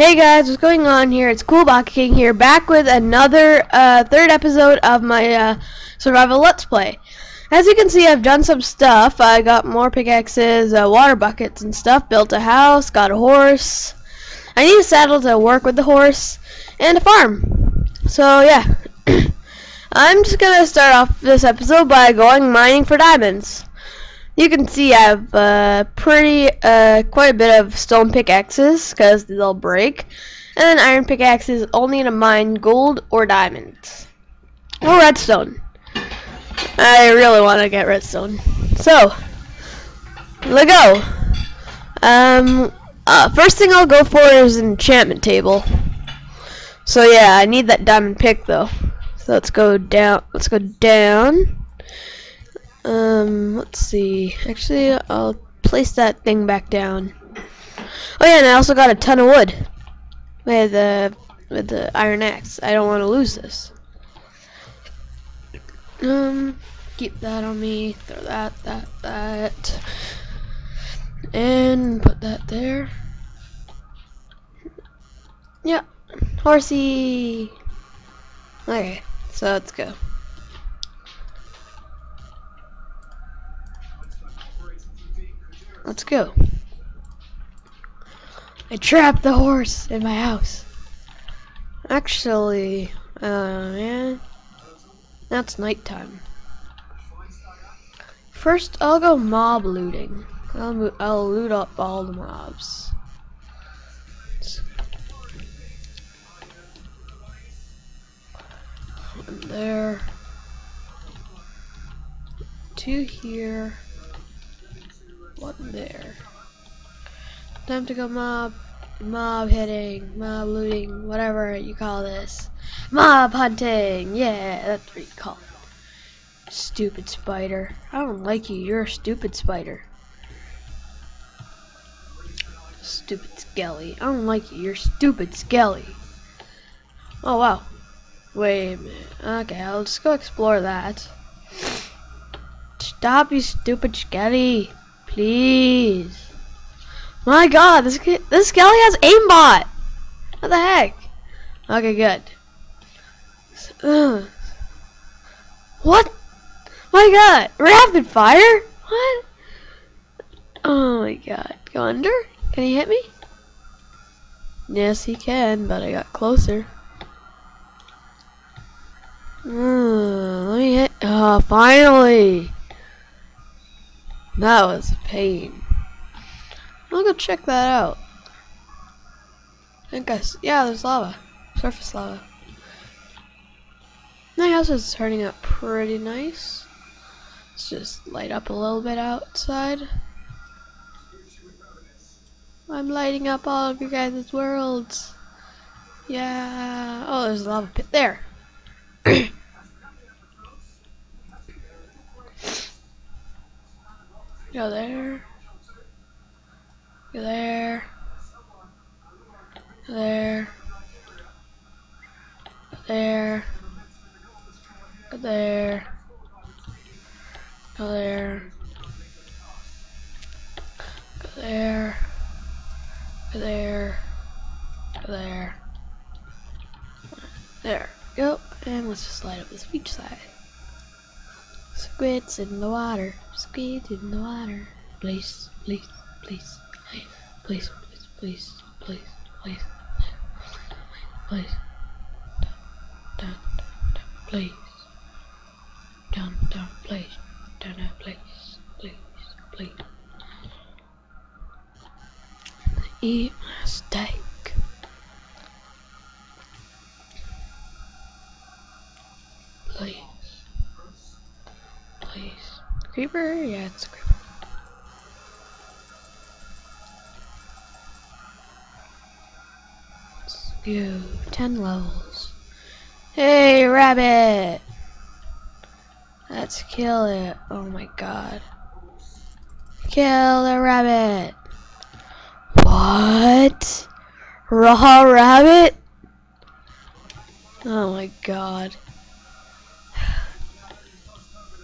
Hey guys, what's going on here? It's Coolbox King here, back with another uh, third episode of my uh, survival let's play. As you can see, I've done some stuff. I got more pickaxes, uh, water buckets and stuff, built a house, got a horse. I need a saddle to work with the horse, and a farm. So yeah, I'm just gonna start off this episode by going mining for diamonds. You can see I have uh, pretty, uh, quite a bit of stone pickaxes because they'll break, and then iron pickaxes only to mine gold or diamonds or redstone. I really want to get redstone. So, let's go. Um, uh, first thing I'll go for is an enchantment table. So yeah, I need that diamond pick though. So let's go down. Let's go down. Um, let's see. Actually, I'll place that thing back down. Oh yeah, and I also got a ton of wood with the with the iron axe. I don't want to lose this. Um, keep that on me. Throw that, that, that, and put that there. Yeah, horsey. Okay, so let's go. Let's go. I trapped the horse in my house. Actually, uh, yeah, that's nighttime. First, I'll go mob looting. I'll, I'll loot up all the mobs. One there. Two here. One there. Time to go mob, mob hitting, mob looting, whatever you call this. Mob hunting! Yeah, that's what you call it. Stupid spider. I don't like you, you're a stupid spider. Stupid skelly. I don't like you, you're stupid skelly. Oh wow. Wait a minute. Okay, I'll just go explore that. Stop, you stupid skelly. Please. My god, this this skelly has aimbot. What the heck? Okay, good. Ugh. What? My god, rapid fire? What? Oh my god. Go under? Can he hit me? Yes, he can, but I got closer. Let me hit. Oh, finally. That was a pain. I'll go check that out. I think guess, yeah, there's lava. Surface lava. My house is turning out pretty nice. Let's just light up a little bit outside. I'm lighting up all of you guys' worlds. Yeah. Oh, there's a lava pit there. Go there. Go there. There. There. Go there. Go there. Go there. Go there. Go there. There. Go. And let's just light up this beach side. Squids in the water. Squids in the water. Please, please, please, please, please, please, please, please, please. Down, down, down, please. Down, down, please. Down, down, please, please, please. Eat my steak. Please. Please. Creeper? Yeah, it's a creeper. Let's go. Ten levels. Hey, rabbit! Let's kill it. Oh my god. Kill the rabbit! What? Raw rabbit? Oh my god.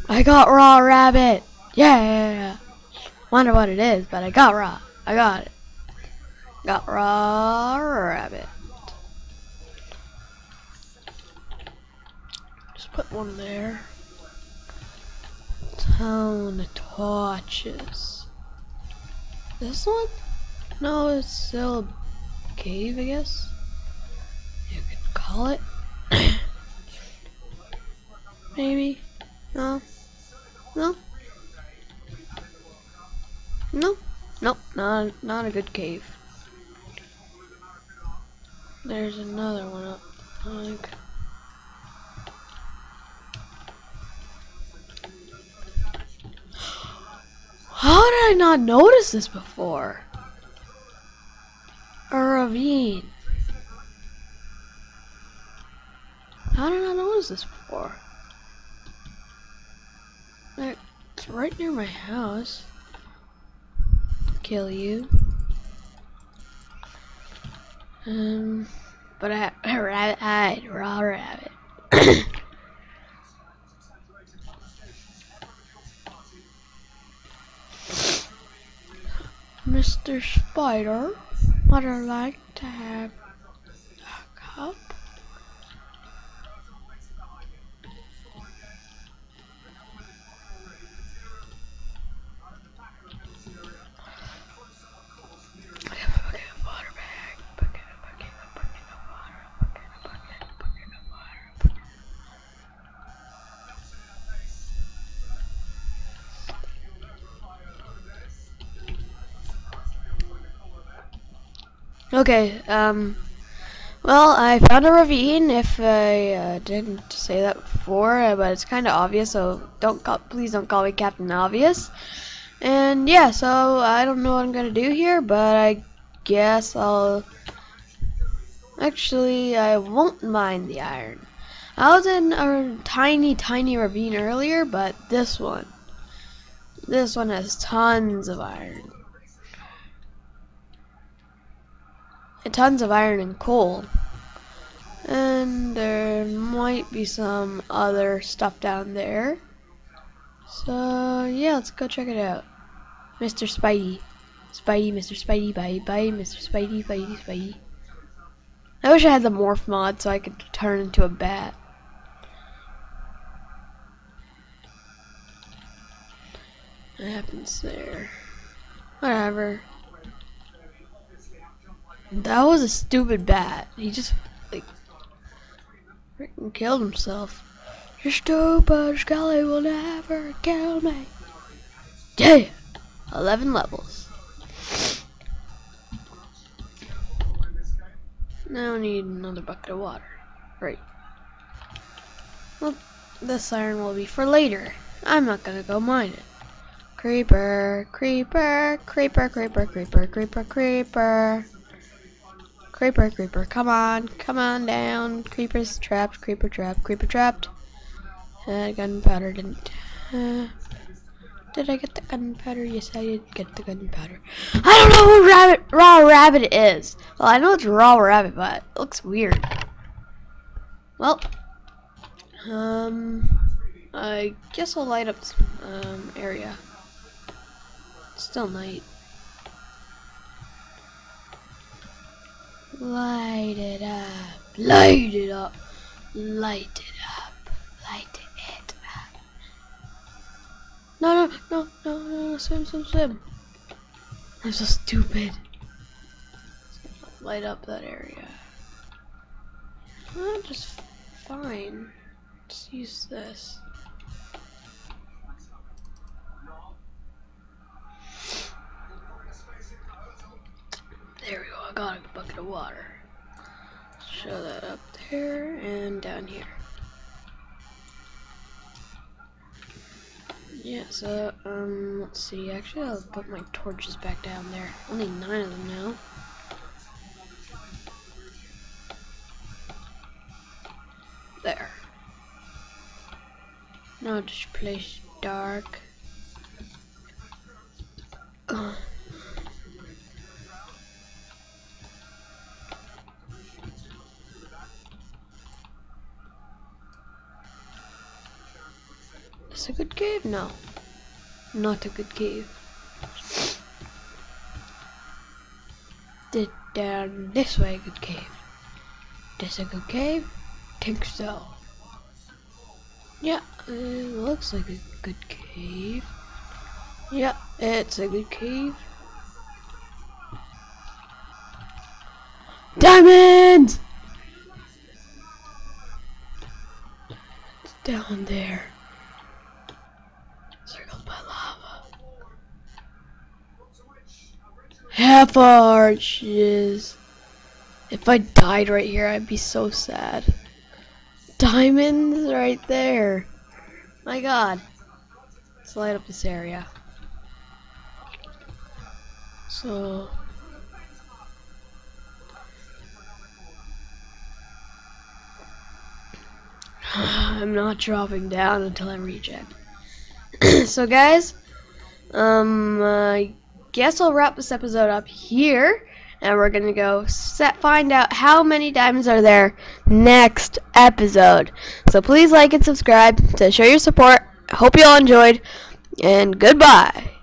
I got raw rabbit. Yeah. Wonder what it is, but I got raw. I got it. Got raw rabbit. Just put one there. Town torches. This one? No, it's still a cave, I guess. You could call it. Maybe. No. No. No. Nope. Not not a good cave. There's another one up. How did I not notice this before? A ravine. How did I not notice this before? Right near my house. Kill you. Um, but I a rabbit hide, raw rabbit. Mr. Spider, would I like to have a cup? Okay, um, well, I found a ravine, if I uh, didn't say that before, uh, but it's kind of obvious, so don't call, please don't call me Captain Obvious. And yeah, so I don't know what I'm going to do here, but I guess I'll, actually, I won't mine the iron. I was in a tiny, tiny ravine earlier, but this one, this one has tons of iron. Tons of iron and coal. And there might be some other stuff down there. So, yeah, let's go check it out. Mr. Spidey. Spidey, Mr. Spidey, bye, bye, Mr. Spidey, Spidey, Spidey. I wish I had the morph mod so I could turn into a bat. What happens there? Whatever. That was a stupid bat. He just, like, freaking killed himself. You're stupid, Skelly will never kill me. Yeah! 11 levels. Now I need another bucket of water. Right. Well, this iron will be for later. I'm not gonna go mine it. Creeper, creeper, creeper, creeper, creeper, creeper, creeper. Creeper, creeper, come on, come on down. Creeper's trapped, creeper trapped, creeper trapped. Uh, gunpowder didn't. Uh, did I get the gunpowder? Yes, I did get the gunpowder. I don't know who rabbit, raw rabbit is. Well, I know it's raw rabbit, but it looks weird. Well, um, I guess I'll light up some um, area. It's still night. Light it up. Light it up. Light it up. Light it up. No, no, no, no, no, swim, swim, swim. I'm so stupid. Light up that area. Oh, just fine. Just use this. There we go, I got a of water. Show that up there and down here. Yeah, so, um, let's see, actually I'll put my torches back down there. Only nine of them now. There. Now just place dark. A good cave? No. Not a good cave. Did down this way a good cave? This a good cave? Think so. Yeah, it looks like a good cave. Yeah, it's a good cave. Diamonds! It's down there. Circled by lava. Half arches. If I died right here, I'd be so sad. Diamonds right there. My god. Let's light up this area. So. I'm not dropping down until I reach it. so guys, um, I guess I'll wrap this episode up here, and we're gonna go set find out how many diamonds are there next episode. So please like and subscribe to show your support. Hope you all enjoyed, and goodbye.